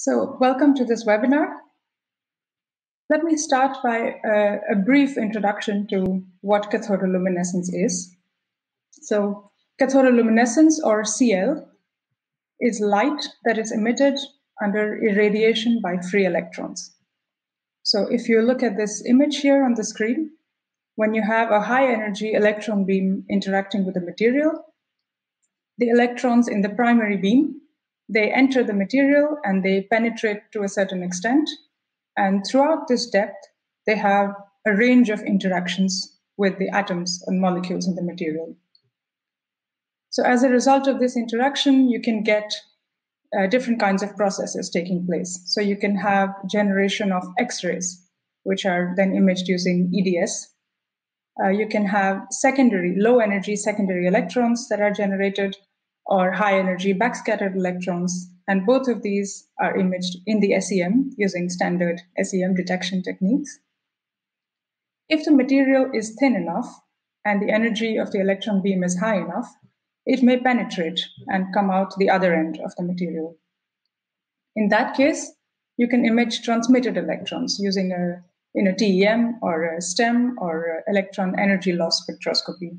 So welcome to this webinar. Let me start by uh, a brief introduction to what cathodoluminescence is. So cathodoluminescence or CL is light that is emitted under irradiation by free electrons. So if you look at this image here on the screen, when you have a high energy electron beam interacting with the material, the electrons in the primary beam, they enter the material and they penetrate to a certain extent. And throughout this depth, they have a range of interactions with the atoms and molecules in the material. So as a result of this interaction, you can get uh, different kinds of processes taking place. So you can have generation of X-rays, which are then imaged using EDS, uh, you can have secondary, low energy secondary electrons that are generated or high energy backscattered electrons. And both of these are imaged in the SEM using standard SEM detection techniques. If the material is thin enough and the energy of the electron beam is high enough, it may penetrate and come out the other end of the material. In that case, you can image transmitted electrons using a in a TEM or a STEM or electron energy loss spectroscopy.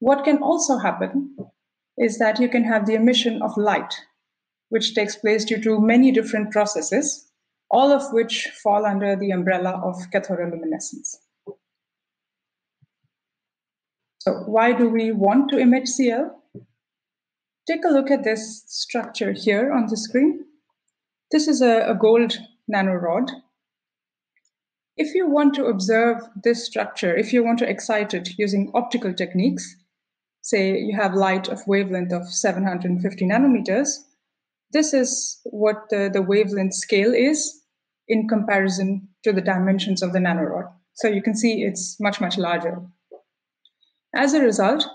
What can also happen is that you can have the emission of light, which takes place due to many different processes, all of which fall under the umbrella of cathodoluminescence. So why do we want to emit CL? Take a look at this structure here on the screen. This is a, a gold nanorod if you want to observe this structure, if you want to excite it using optical techniques, say you have light of wavelength of 750 nanometers, this is what the, the wavelength scale is in comparison to the dimensions of the nanorod. So you can see it's much, much larger. As a result,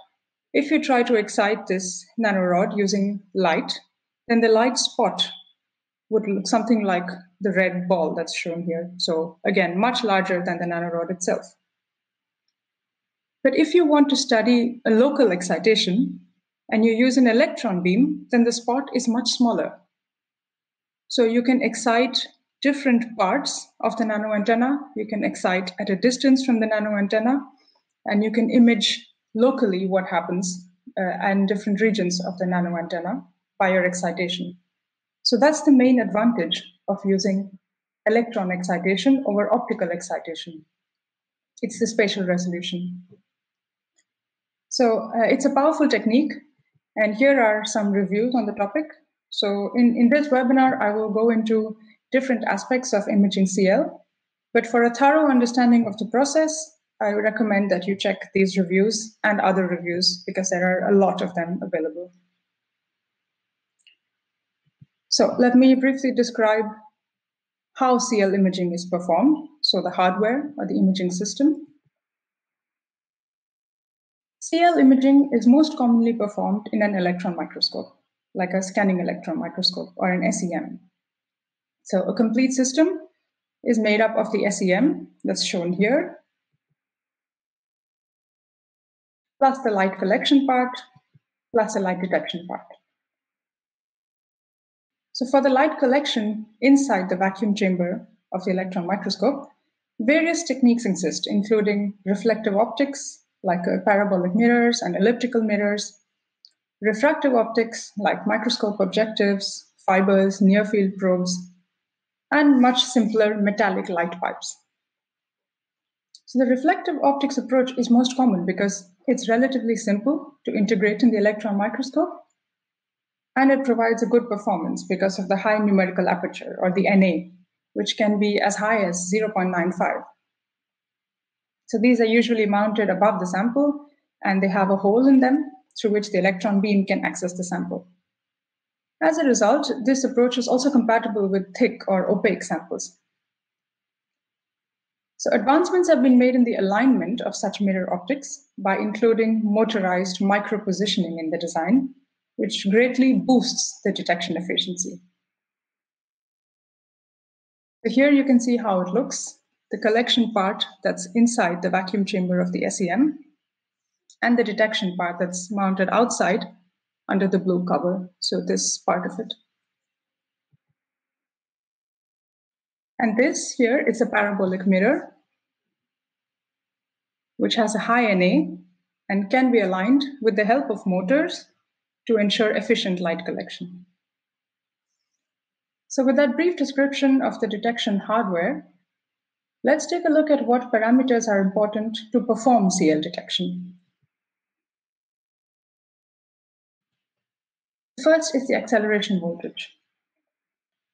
if you try to excite this nanorod using light, then the light spot would look something like the red ball that's shown here. So again, much larger than the nanorod itself. But if you want to study a local excitation and you use an electron beam, then the spot is much smaller. So you can excite different parts of the nano antenna. You can excite at a distance from the nano antenna, and you can image locally what happens uh, in different regions of the nano antenna by your excitation. So that's the main advantage of using electron excitation over optical excitation. It's the spatial resolution. So uh, it's a powerful technique, and here are some reviews on the topic. So in, in this webinar, I will go into different aspects of imaging CL, but for a thorough understanding of the process, I recommend that you check these reviews and other reviews because there are a lot of them available. So let me briefly describe how CL imaging is performed, so the hardware or the imaging system. CL imaging is most commonly performed in an electron microscope, like a scanning electron microscope or an SEM. So a complete system is made up of the SEM that's shown here, plus the light collection part, plus the light detection part. So for the light collection inside the vacuum chamber of the electron microscope, various techniques exist, including reflective optics, like uh, parabolic mirrors and elliptical mirrors, refractive optics, like microscope objectives, fibers, near field probes, and much simpler metallic light pipes. So the reflective optics approach is most common because it's relatively simple to integrate in the electron microscope and it provides a good performance because of the high numerical aperture or the NA, which can be as high as 0.95. So these are usually mounted above the sample and they have a hole in them through which the electron beam can access the sample. As a result, this approach is also compatible with thick or opaque samples. So advancements have been made in the alignment of such mirror optics by including motorized micro-positioning in the design, which greatly boosts the detection efficiency. So here you can see how it looks, the collection part that's inside the vacuum chamber of the SEM, and the detection part that's mounted outside under the blue cover, so this part of it. And this here is a parabolic mirror, which has a high NA and can be aligned with the help of motors to ensure efficient light collection. So with that brief description of the detection hardware, let's take a look at what parameters are important to perform CL detection. First is the acceleration voltage.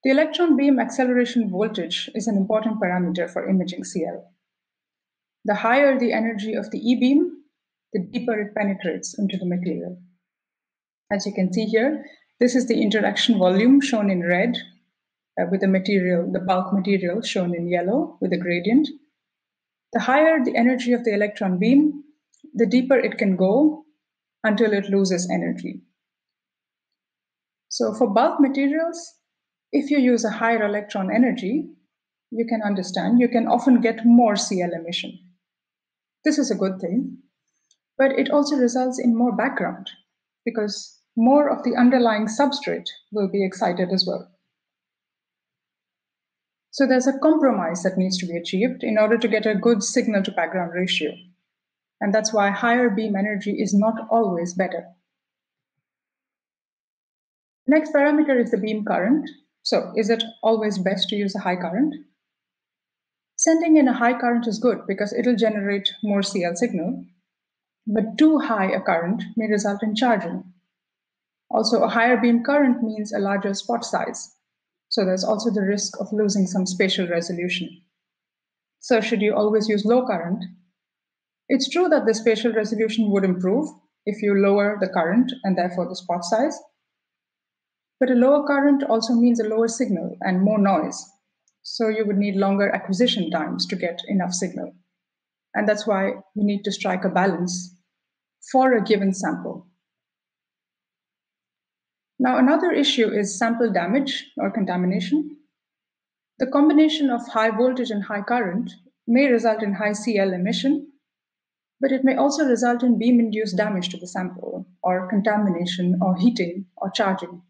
The electron beam acceleration voltage is an important parameter for imaging CL. The higher the energy of the E-beam, the deeper it penetrates into the material. As you can see here, this is the interaction volume shown in red uh, with the material, the bulk material shown in yellow with a gradient. The higher the energy of the electron beam, the deeper it can go until it loses energy. So for bulk materials, if you use a higher electron energy, you can understand you can often get more CL emission. This is a good thing, but it also results in more background because more of the underlying substrate will be excited as well. So there's a compromise that needs to be achieved in order to get a good signal to background ratio. And that's why higher beam energy is not always better. Next parameter is the beam current. So is it always best to use a high current? Sending in a high current is good because it'll generate more CL signal, but too high a current may result in charging. Also, a higher beam current means a larger spot size, so there's also the risk of losing some spatial resolution. So should you always use low current? It's true that the spatial resolution would improve if you lower the current and therefore the spot size. But a lower current also means a lower signal and more noise. So you would need longer acquisition times to get enough signal. And that's why you need to strike a balance for a given sample. Now, another issue is sample damage or contamination. The combination of high voltage and high current may result in high CL emission, but it may also result in beam induced damage to the sample, or contamination, or heating, or charging.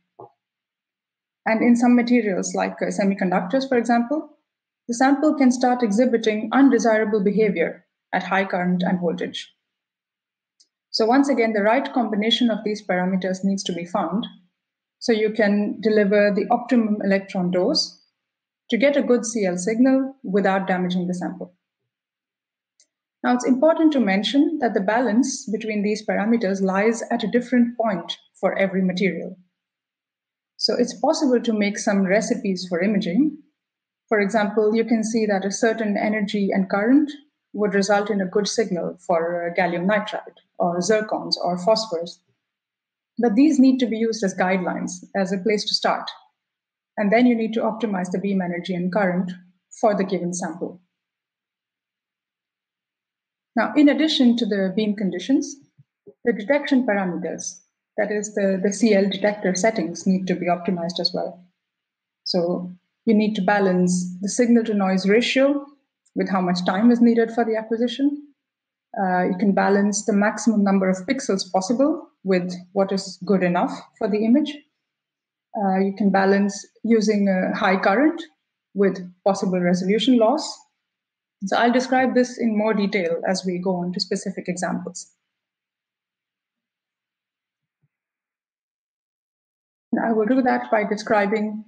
And in some materials, like uh, semiconductors, for example, the sample can start exhibiting undesirable behavior at high current and voltage. So, once again, the right combination of these parameters needs to be found so you can deliver the optimum electron dose to get a good CL signal without damaging the sample. Now, it's important to mention that the balance between these parameters lies at a different point for every material. So it's possible to make some recipes for imaging. For example, you can see that a certain energy and current would result in a good signal for uh, gallium nitride or zircons or phosphors. But these need to be used as guidelines, as a place to start. And then you need to optimize the beam energy and current for the given sample. Now, in addition to the beam conditions, the detection parameters, that is, the, the CL detector settings, need to be optimized as well. So you need to balance the signal to noise ratio with how much time is needed for the acquisition. Uh, you can balance the maximum number of pixels possible with what is good enough for the image. Uh, you can balance using a high current with possible resolution loss. So I'll describe this in more detail as we go on to specific examples. And I will do that by describing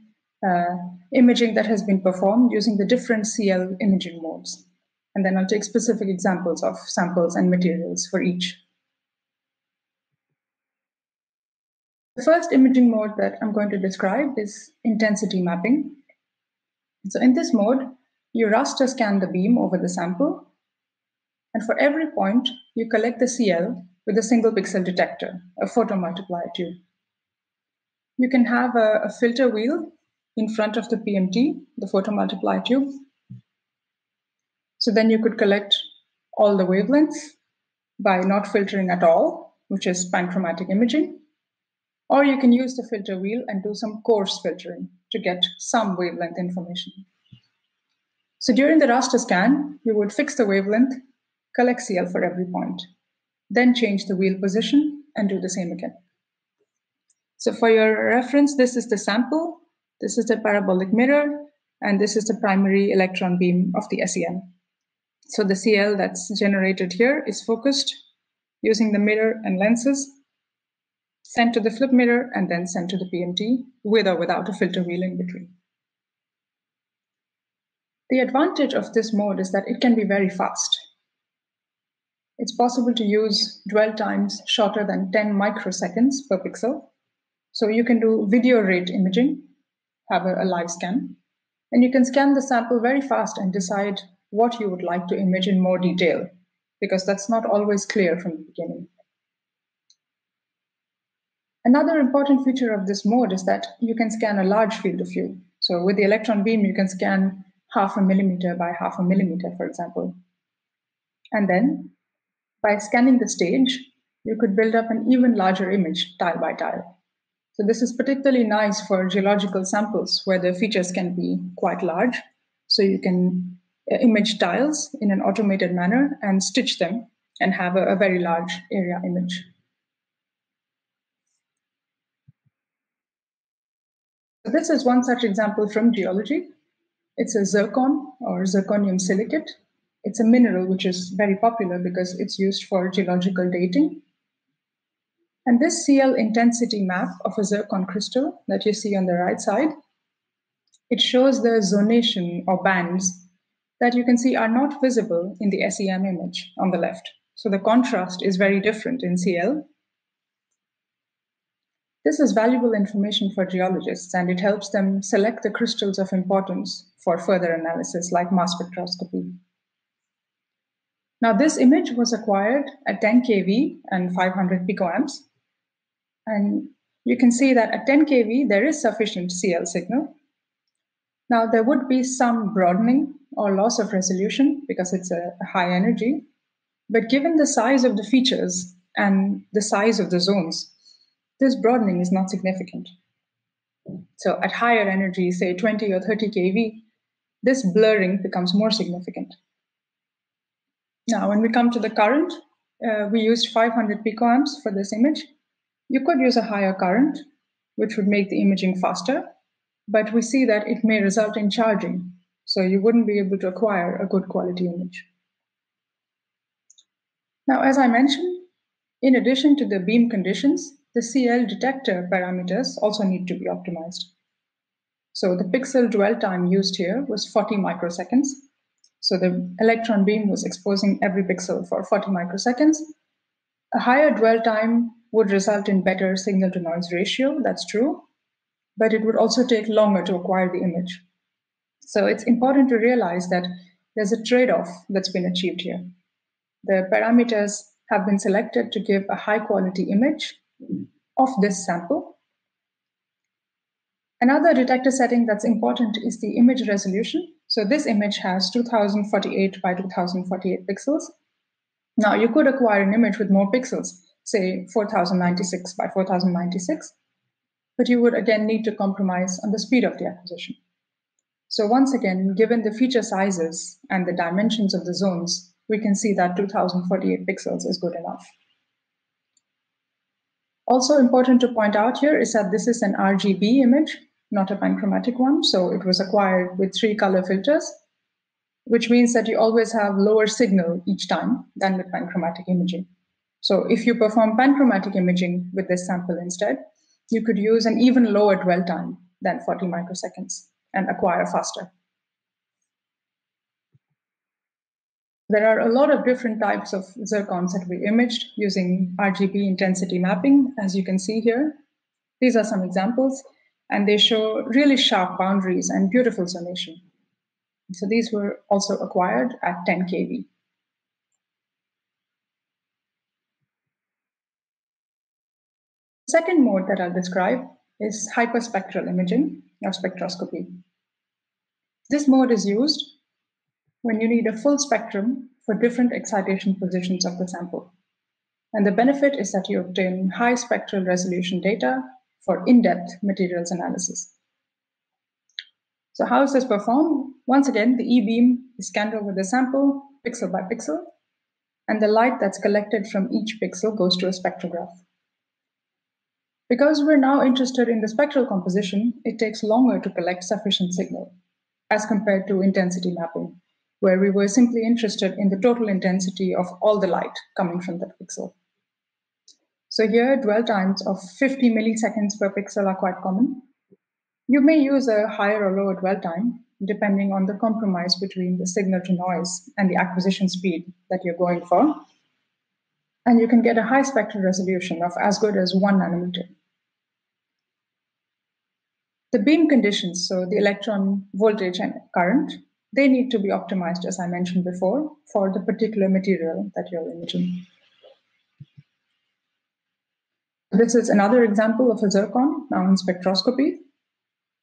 uh, imaging that has been performed using the different CL imaging modes. And then I'll take specific examples of samples and materials for each. The first imaging mode that I'm going to describe is intensity mapping. So in this mode, you raster scan the beam over the sample, and for every point, you collect the CL with a single pixel detector, a photomultiplier tube. You can have a, a filter wheel in front of the PMT, the photomultiplier tube. So then you could collect all the wavelengths by not filtering at all, which is panchromatic imaging. Or you can use the filter wheel and do some coarse filtering to get some wavelength information. So during the raster scan, you would fix the wavelength, collect CL for every point, then change the wheel position and do the same again. So for your reference, this is the sample. This is the parabolic mirror. and this is the primary electron beam of the SEM. So the CL that's generated here is focused using the mirror and lenses, sent to the flip mirror, and then sent to the PMT with or without a filter wheel in between. The advantage of this mode is that it can be very fast. It's possible to use dwell times shorter than 10 microseconds per pixel. So you can do video rate imaging, have a, a live scan, and you can scan the sample very fast and decide what you would like to image in more detail, because that's not always clear from the beginning. Another important feature of this mode is that you can scan a large field of view. So with the electron beam, you can scan half a millimeter by half a millimeter, for example. And then by scanning the stage, you could build up an even larger image tile by tile. So this is particularly nice for geological samples where the features can be quite large. So you can Uh, image tiles in an automated manner and stitch them and have a, a very large area image. So this is one such example from geology. It's a zircon or zirconium silicate. It's a mineral which is very popular because it's used for geological dating. And this CL intensity map of a zircon crystal that you see on the right side, it shows the zonation or bands that you can see are not visible in the SEM image on the left. So the contrast is very different in CL this is valuable information for geologists and it helps them select the crystals of importance for further analysis like mass spectroscopy. Now this image was acquired at 10 kV and 500 picoamps. And you can see that at 10 kV there is sufficient CL signal. Now there would be some broadening or loss of resolution because it's a high energy. But given the size of the features and the size of the zones, this broadening is not significant. So at higher energy, say 20 or 30 kV, this blurring becomes more significant. Now, when we come to the current, uh, we used 500 picoamps for this image. You could use a higher current, which would make the imaging faster, but we see that it may result in charging, so you wouldn't be able to acquire a good quality image. Now, as I mentioned, in addition to the beam conditions, the CL detector parameters also need to be optimized. So the pixel dwell time used here was 40 microseconds. So the electron beam was exposing every pixel for 40 microseconds. A higher dwell time would result in better signal to noise ratio, that's true, but it would also take longer to acquire the image. So it's important to realize that there's a trade off that's been achieved here. The parameters have been selected to give a high quality image of this sample. Another detector setting that's important is the image resolution. So this image has 2048 by 2048 pixels. Now you could acquire an image with more pixels, say 4096 by 4096, but you would again need to compromise on the speed of the acquisition. So once again, given the feature sizes and the dimensions of the zones, we can see that 2048 pixels is good enough. Also important to point out here is that this is an RGB image, not a panchromatic one. So it was acquired with three color filters, which means that you always have lower signal each time than with panchromatic imaging. So if you perform panchromatic imaging with this sample instead, you could use an even lower dwell time than 40 microseconds and acquire faster. There are a lot of different types of zircons that we imaged using RGB intensity mapping, as you can see here. These are some examples, and they show really sharp boundaries and beautiful zonation. So these were also acquired at 10 kV. Second mode that I'll describe is hyperspectral imaging or spectroscopy. This mode is used when you need a full spectrum for different excitation positions of the sample. And the benefit is that you obtain high spectral resolution data for in-depth materials analysis. So how is this performed? Once again, the E-beam is scanned over the sample pixel by pixel, and the light that's collected from each pixel goes to a spectrograph. Because we're now interested in the spectral composition, it takes longer to collect sufficient signal. as compared to intensity mapping, where we were simply interested in the total intensity of all the light coming from that pixel. So here, dwell times of 50 milliseconds per pixel are quite common. You may use a higher or lower dwell time, depending on the compromise between the signal to noise and the acquisition speed that you're going for. And you can get a high spectral resolution of as good as one nanometer. The beam conditions, so the electron voltage and current, they need to be optimized, as I mentioned before, for the particular material that you're imaging. This is another example of a zircon now in spectroscopy.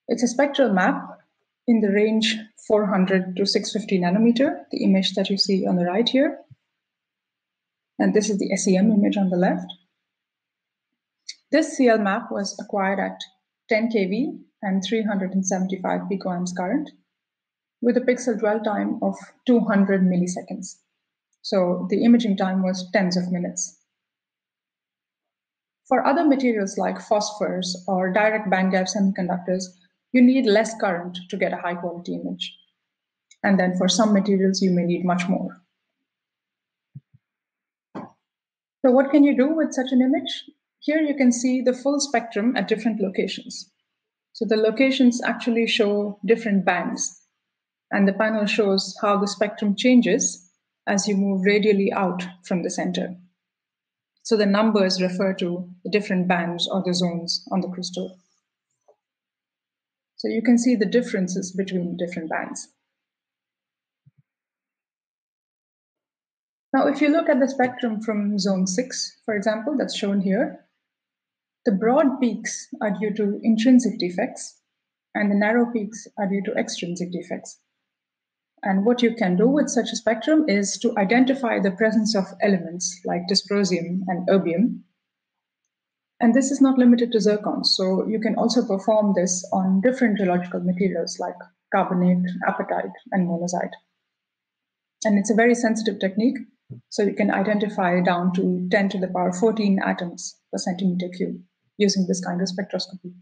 It's a spectral map in the range 400 to 650 nanometer, the image that you see on the right here. And this is the SEM image on the left. This CL map was acquired at 10 kV and 375 picoamps current with a pixel dwell time of 200 milliseconds. So the imaging time was tens of minutes. For other materials like phosphors or direct bandgap semiconductors, you need less current to get a high quality image. And then for some materials, you may need much more. So what can you do with such an image? Here you can see the full spectrum at different locations. So the locations actually show different bands. And the panel shows how the spectrum changes as you move radially out from the center. So the numbers refer to the different bands or the zones on the crystal. So you can see the differences between different bands. Now, if you look at the spectrum from zone 6, for example, that's shown here, the broad peaks are due to intrinsic defects, and the narrow peaks are due to extrinsic defects. And what you can do with such a spectrum is to identify the presence of elements like dysprosium and erbium. And this is not limited to zircons. So you can also perform this on different geological materials like carbonate, apatite, and monazite. And it's a very sensitive technique. So you can identify down to 10 to the power 14 atoms per centimeter cube using this kind of spectroscopy.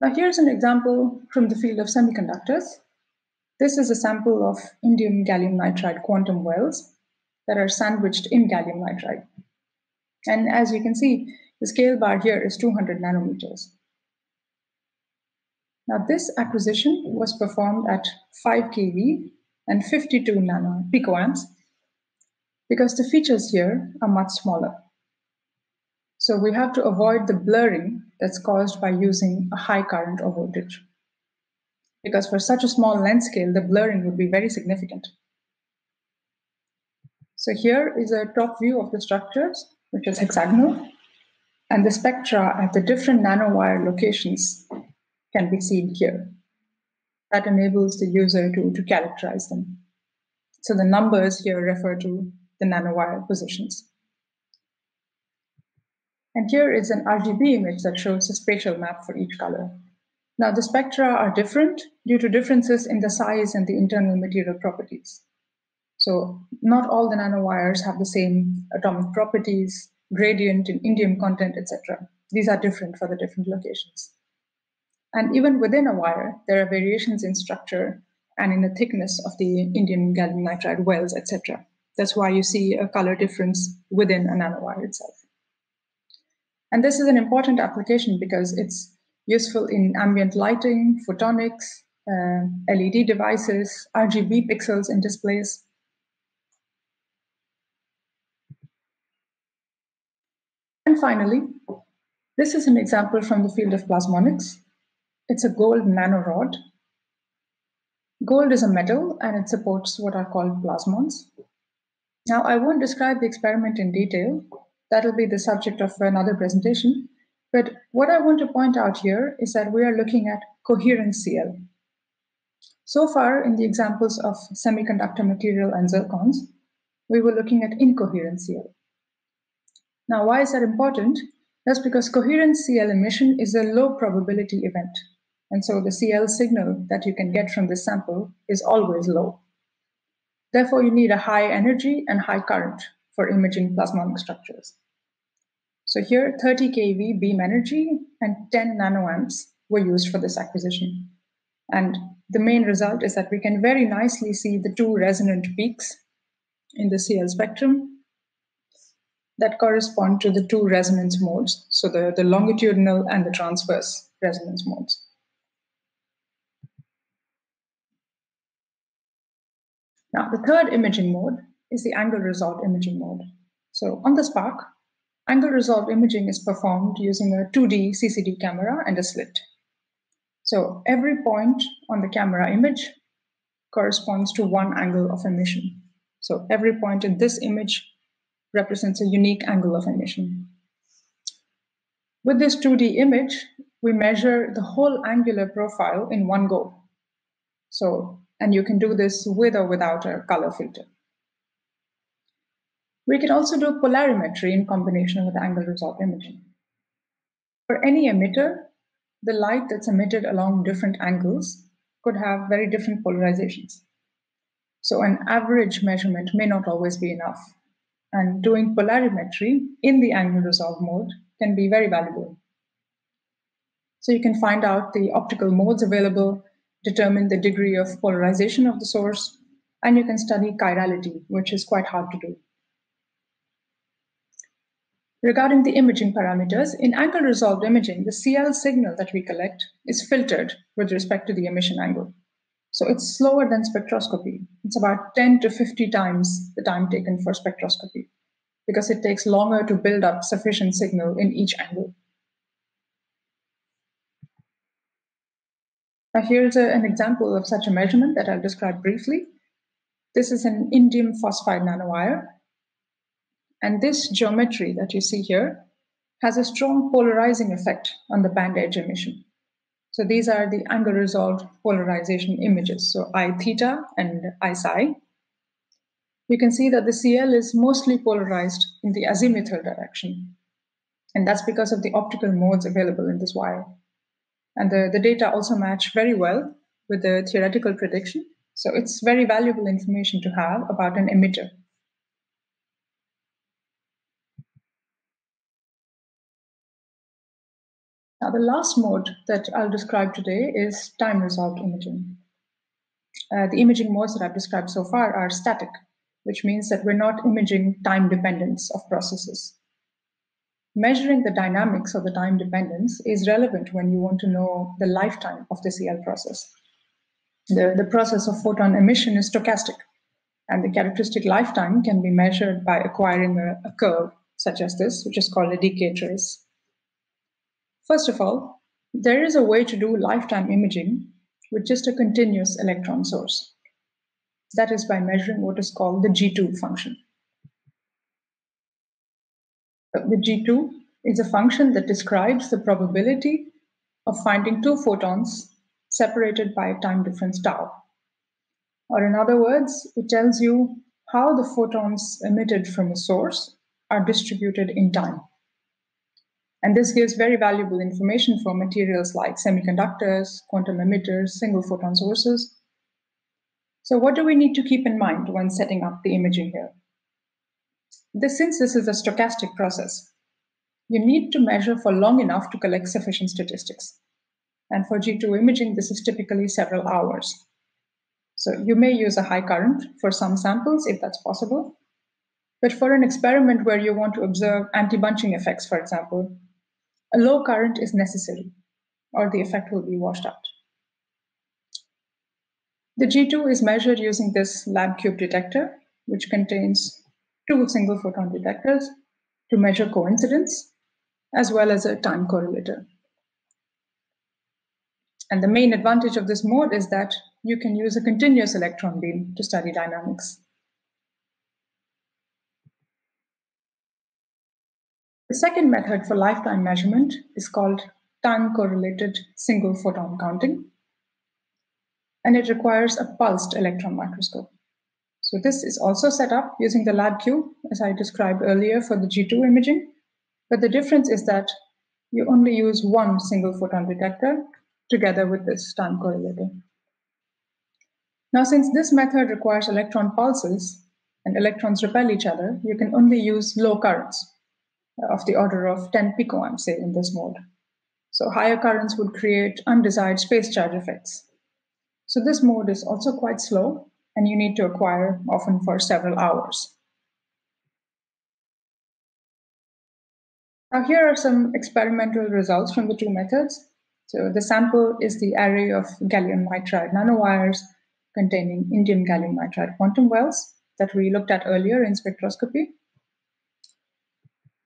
Now here's an example from the field of semiconductors. This is a sample of indium gallium nitride quantum wells that are sandwiched in gallium nitride. And as you can see, the scale bar here is 200 nanometers. Now this acquisition was performed at 5 kV and 52 nano picoamps because the features here are much smaller. So we have to avoid the blurring that's caused by using a high current or voltage. Because for such a small lens scale, the blurring would be very significant. So here is a top view of the structures, which is hexagonal, and the spectra at the different nanowire locations can be seen here. That enables the user to, to characterize them. So the numbers here refer to the nanowire positions. And here is an RGB image that shows a spatial map for each color. Now the spectra are different due to differences in the size and the internal material properties. So not all the nanowires have the same atomic properties, gradient and indium content, etc. These are different for the different locations. And even within a wire, there are variations in structure and in the thickness of the indium gallium nitride wells, etc. That's why you see a color difference within a nanowire itself. And this is an important application because it's useful in ambient lighting, photonics, uh, LED devices, RGB pixels in displays. And finally, this is an example from the field of plasmonics. It's a gold nanorod. Gold is a metal and it supports what are called plasmons. Now, I won't describe the experiment in detail, That'll be the subject of another presentation. But what I want to point out here is that we are looking at coherent CL. So far, in the examples of semiconductor material and zircons, we were looking at incoherent CL. Now, why is that important? That's because coherent CL emission is a low probability event. And so the CL signal that you can get from this sample is always low. Therefore, you need a high energy and high current for imaging plasmonic structures. So here, 30 kV beam energy and 10 nanoamps were used for this acquisition. And the main result is that we can very nicely see the two resonant peaks in the CL spectrum that correspond to the two resonance modes, so the, the longitudinal and the transverse resonance modes. Now, the third imaging mode is the angle resolved imaging mode. So on the Spark, angle resolved imaging is performed using a 2D CCD camera and a slit. So every point on the camera image corresponds to one angle of emission. So every point in this image represents a unique angle of emission. With this 2D image, we measure the whole angular profile in one go. So, and you can do this with or without a color filter. We can also do polarimetry in combination with angle resolved imaging. For any emitter, the light that's emitted along different angles could have very different polarizations. So an average measurement may not always be enough. And doing polarimetry in the angle resolve mode can be very valuable. So you can find out the optical modes available, determine the degree of polarization of the source, and you can study chirality, which is quite hard to do. Regarding the imaging parameters, in angle resolved imaging, the CL signal that we collect is filtered with respect to the emission angle. So it's slower than spectroscopy. It's about 10 to 50 times the time taken for spectroscopy because it takes longer to build up sufficient signal in each angle. Now here's a, an example of such a measurement that I'll describe briefly. This is an indium phosphide nanowire and this geometry that you see here has a strong polarizing effect on the band edge emission. So these are the angle resolved polarization images, so I theta and I psi. You can see that the CL is mostly polarized in the azimuthal direction. And that's because of the optical modes available in this wire. And the, the data also match very well with the theoretical prediction. So it's very valuable information to have about an emitter. Now, the last mode that I'll describe today is time resolved imaging. Uh, the imaging modes that I've described so far are static, which means that we're not imaging time dependence of processes. Measuring the dynamics of the time dependence is relevant when you want to know the lifetime of the CL process. The, the process of photon emission is stochastic, and the characteristic lifetime can be measured by acquiring a, a curve such as this, which is called a decay trace. First of all, there is a way to do lifetime imaging with just a continuous electron source. That is by measuring what is called the G2 function. The G2 is a function that describes the probability of finding two photons separated by a time difference tau. Or in other words, it tells you how the photons emitted from a source are distributed in time. And this gives very valuable information for materials like semiconductors, quantum emitters, single photon sources. So what do we need to keep in mind when setting up the imaging here? This, since this is a stochastic process, you need to measure for long enough to collect sufficient statistics. And for G2 imaging, this is typically several hours. So you may use a high current for some samples if that's possible. But for an experiment where you want to observe anti-bunching effects, for example, a low current is necessary, or the effect will be washed out. The G2 is measured using this LabCube detector, which contains two single photon detectors to measure coincidence, as well as a time correlator. And the main advantage of this mode is that you can use a continuous electron beam to study dynamics. The second method for lifetime measurement is called time correlated single photon counting, and it requires a pulsed electron microscope. So this is also set up using the LabCube, as I described earlier for the G2 imaging, but the difference is that you only use one single photon detector together with this time correlator. Now, since this method requires electron pulses and electrons repel each other, you can only use low currents uh, of the order of 10 picoamps, say, in this mode. So higher currents would create undesired space charge effects. So this mode is also quite slow and you need to acquire often for several hours. Now here are some experimental results from the two methods. So the sample is the array of gallium nitride nanowires containing indium gallium nitride quantum wells that we looked at earlier in spectroscopy.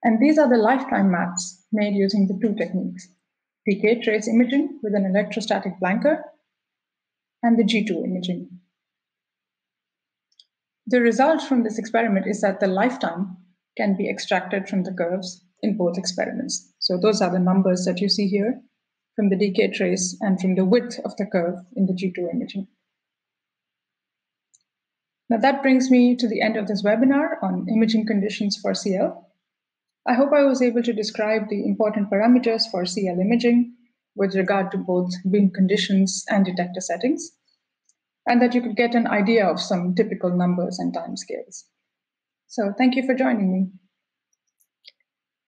And these are the lifetime maps made using the two techniques, decay trace imaging with an electrostatic blanker and the G2 imaging. The result from this experiment is that the lifetime can be extracted from the curves in both experiments. So those are the numbers that you see here from the decay trace and from the width of the curve in the G2 imaging. Now that brings me to the end of this webinar on imaging conditions for CL. I hope I was able to describe the important parameters for CL imaging with regard to both beam conditions and detector settings, and that you could get an idea of some typical numbers and timescales. So thank you for joining me.